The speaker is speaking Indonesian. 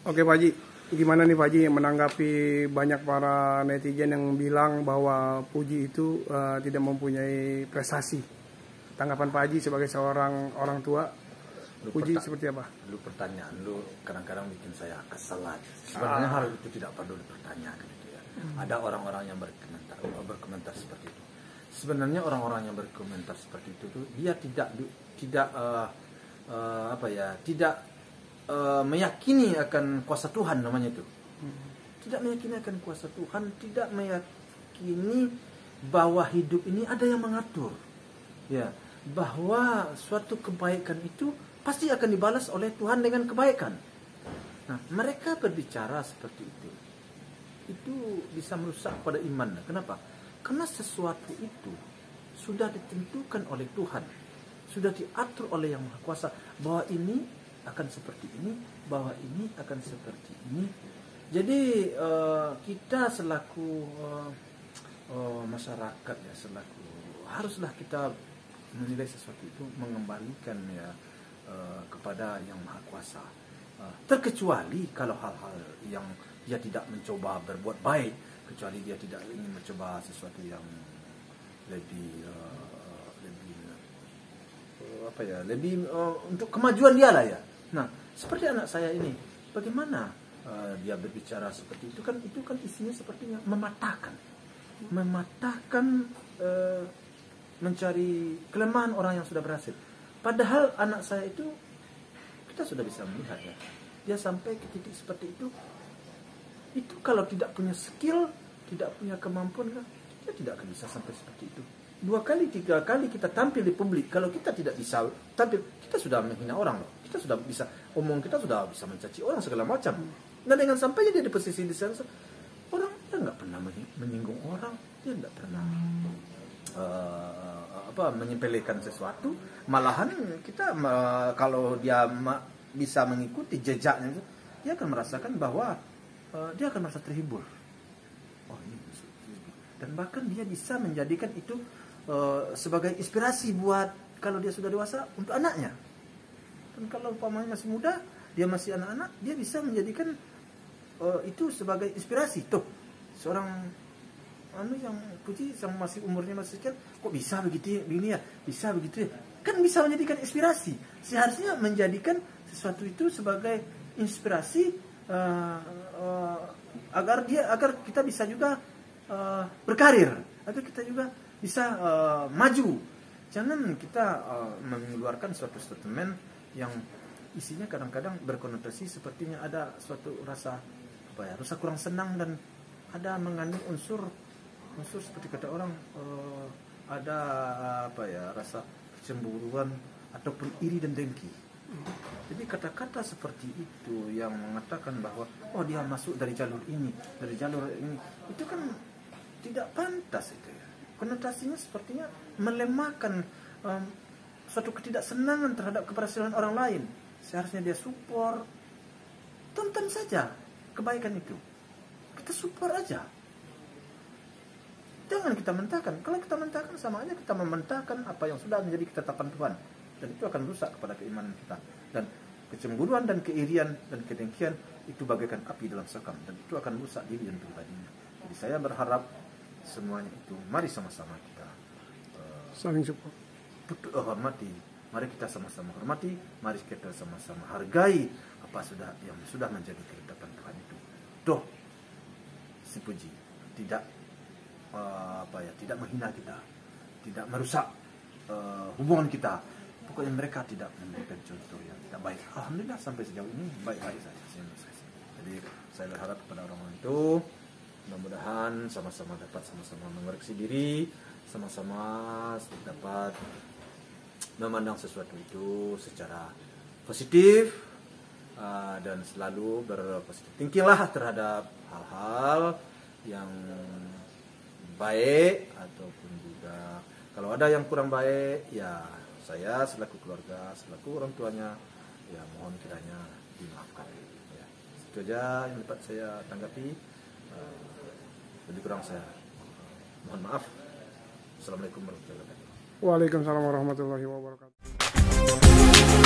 Oke Pak Haji, gimana nih Pak Haji menanggapi banyak para netizen yang bilang bahwa Puji itu eh, tidak mempunyai prestasi. Tanggapan Pak Haji sebagai seorang orang tua, Lu Puji seperti apa? Lu pertanyaan lu kadang-kadang bikin saya kesel aja. Sebenarnya Ah. hal itu tidak perlu dipertanyakan gitu ya. Ada orang-orang yang berkomentar berkomentar seperti itu. Sebenarnya orang-orang yang berkomentar seperti itu tuh dia tidak tidak eh, eh, apa ya tidak eh, meyakini akan kuasa Tuhan namanya itu. Tidak meyakini akan kuasa Tuhan, tidak meyakini bahwa hidup ini ada yang mengatur. Ya, bahwa suatu kebaikan itu pasti akan dibalas oleh Tuhan dengan kebaikan. Nah, mereka berbicara seperti itu. Itu bisa merusak pada iman. Kenapa? Karena sesuatu itu sudah ditentukan oleh Tuhan. Sudah diatur oleh Yang Maha Kuasa bahwa ini akan seperti ini, bahwa ini akan seperti ini. Jadi eh, kita selaku eh, eh, masyarakat ya selaku haruslah kita menilai sesuatu itu mengembalikan ya eh, kepada yang maha kuasa Eh, terkecuali kalau hal-hal yang dia tidak mencoba berbuat baik kecuali dia tidak ingin mencoba sesuatu yang lebih eh, lebih eh, apa ya lebih eh, untuk kemajuan dia lah ya nah seperti anak saya ini bagaimana eh, dia berbicara seperti itu? Kan itu kan isinya sepertinya mematahkan. Mematahkan eh, mencari kelemahan orang yang sudah berhasil. Padahal anak saya itu kita sudah bisa melihat ya dia sampai ke titik seperti itu. Itu kalau tidak punya skill tidak punya kemampuan kan dia tidak akan bisa sampai seperti itu dua kali tiga kali kita tampil di publik. Kalau kita tidak bisa tampil kita sudah menghina orang. Loh kita sudah bisa omong kita sudah bisa mencaci orang segala macam. Nah dengan sampainya dia di posisi di sana orang dia nggak pernah menyi- menyinggung orang. Dia nggak pernah eh, apa menyepelekan sesuatu. Malahan kita eh, kalau dia ma- bisa mengikuti jejaknya dia akan merasakan bahwa eh, dia akan merasa terhibur. Oh ini dan bahkan dia bisa menjadikan itu eh, sebagai inspirasi buat kalau dia sudah dewasa untuk anaknya. Dan kalau umpamanya masih muda dia masih anak-anak dia bisa menjadikan eh, itu sebagai inspirasi. Tuh seorang anu yang puji yang masih umurnya masih kecil kok bisa begitu ya ya bisa begitu ya? Kan bisa menjadikan inspirasi. Seharusnya menjadikan sesuatu itu sebagai inspirasi eh, eh, agar dia agar kita bisa juga eh, berkarir. Agar kita juga bisa eh, maju. Jangan kita eh, mengeluarkan suatu statement yang isinya kadang-kadang berkonotasi sepertinya ada suatu rasa apa ya rasa kurang senang dan ada mengandung unsur unsur seperti kata orang eh, ada apa ya rasa kecemburuan ataupun iri dan dengki. Jadi kata-kata seperti itu yang mengatakan bahwa oh dia masuk dari jalur ini dari jalur ini itu kan tidak pantas itu ya konotasinya sepertinya melemahkan em, suatu ketidaksenangan terhadap keberhasilan orang lain. Seharusnya dia support. Tonton saja kebaikan itu. Kita support aja. Jangan kita mentahkan. Kalau kita mentahkan sama aja kita mementahkan apa yang sudah menjadi ketetapan Tuhan. Dan itu akan rusak kepada keimanan kita. Dan kecemburuan dan keirian dan kedengkian itu bagaikan api dalam sekam. Dan itu akan rusak diri dan pribadinya. Jadi saya berharap semuanya itu. Mari sama-sama kita eh, Saling support. betul eh, hormati. Mari kita sama-sama hormati mari kita sama-sama hargai apa sudah yang sudah menjadi ketetapan Tuhan itu. Doh si puji tidak eh, apa ya tidak menghina kita tidak merusak eh, hubungan kita. Pokoknya mereka tidak memberikan contoh yang tidak baik. Alhamdulillah sampai sejauh ini baik-baik saja. Jadi saya berharap kepada orang-orang itu mudah-mudahan sama-sama dapat sama-sama mengoreksi diri sama-sama dapat memandang sesuatu itu secara positif uh, dan selalu berpositif thinking terhadap hal-hal yang baik ataupun juga kalau ada yang kurang baik ya saya selaku keluarga selaku orang tuanya ya mohon kiranya dimaafkan. Ya itu aja yang dapat saya tanggapi lebih kurang saya mohon maaf. Assalamualaikum warahmatullahi wabarakatuh. Waalaikumsalam warahmatullahi wabarakatuh.